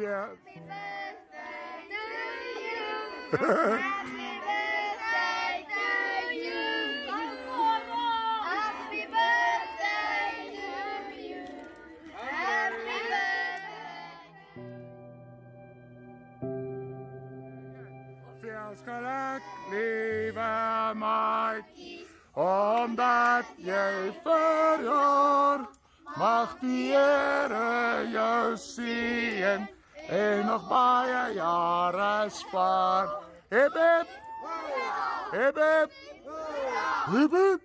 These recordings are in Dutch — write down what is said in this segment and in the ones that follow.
Happy, birthday to you. Happy birthday to you. Happy birthday to you. Happy birthday. Feestelijk, lieve maat. Omdat jij verjaar, mag die Heere jou zien en nog baie jaren spaar. Hip hip, hip hip, hip hip.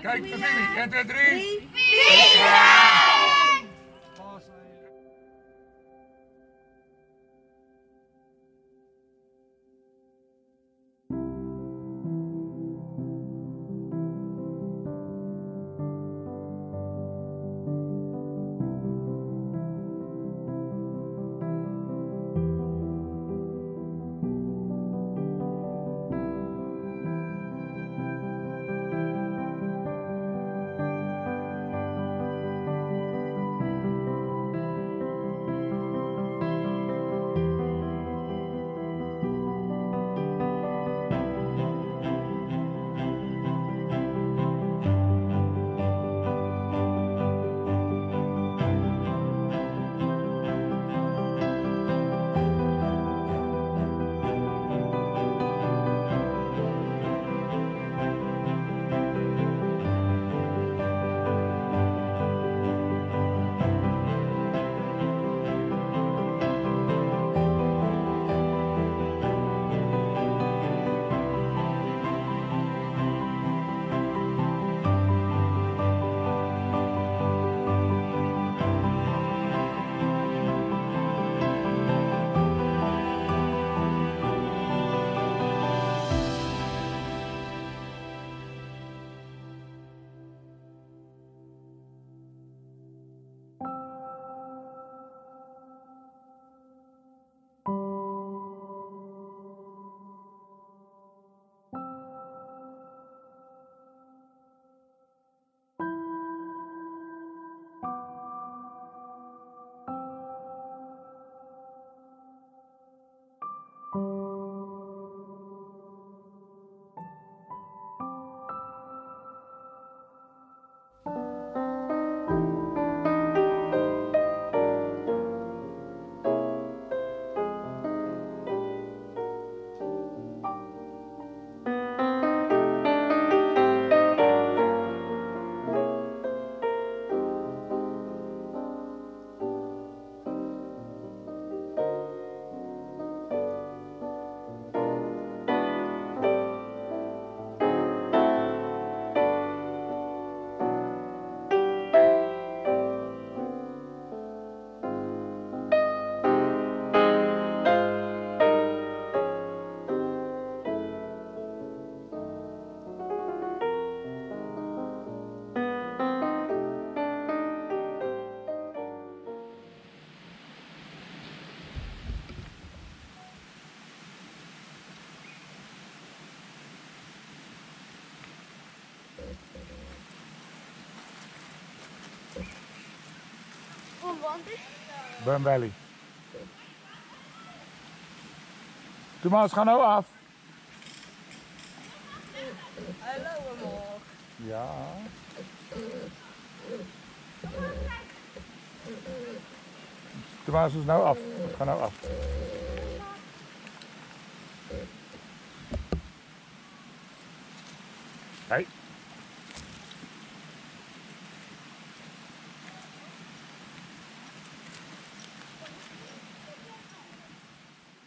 Kijk, familie, 1, 2, 3. Burn Valley. Thomas, ga nou af. Hallo omhoog. Ja. Thomas is nou af. Ga nou af. Hey.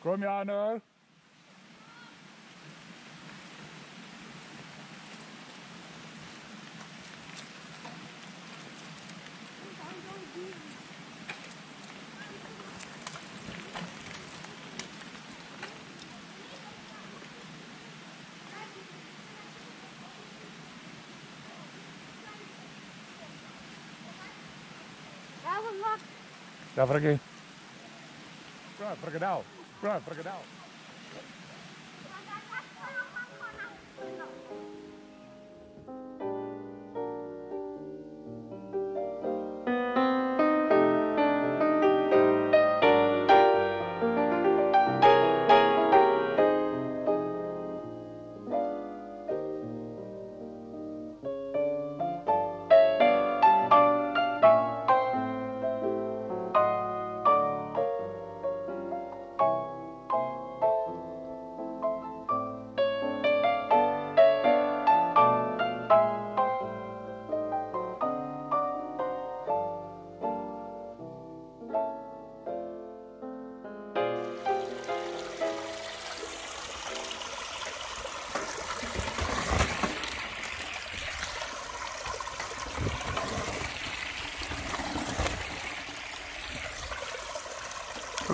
Kom jij nou? Ja, que Ja, frikadel. Run, break it out.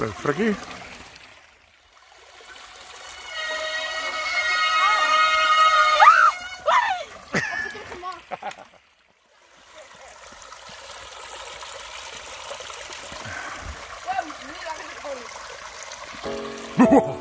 Olha, por aqui. Whoa!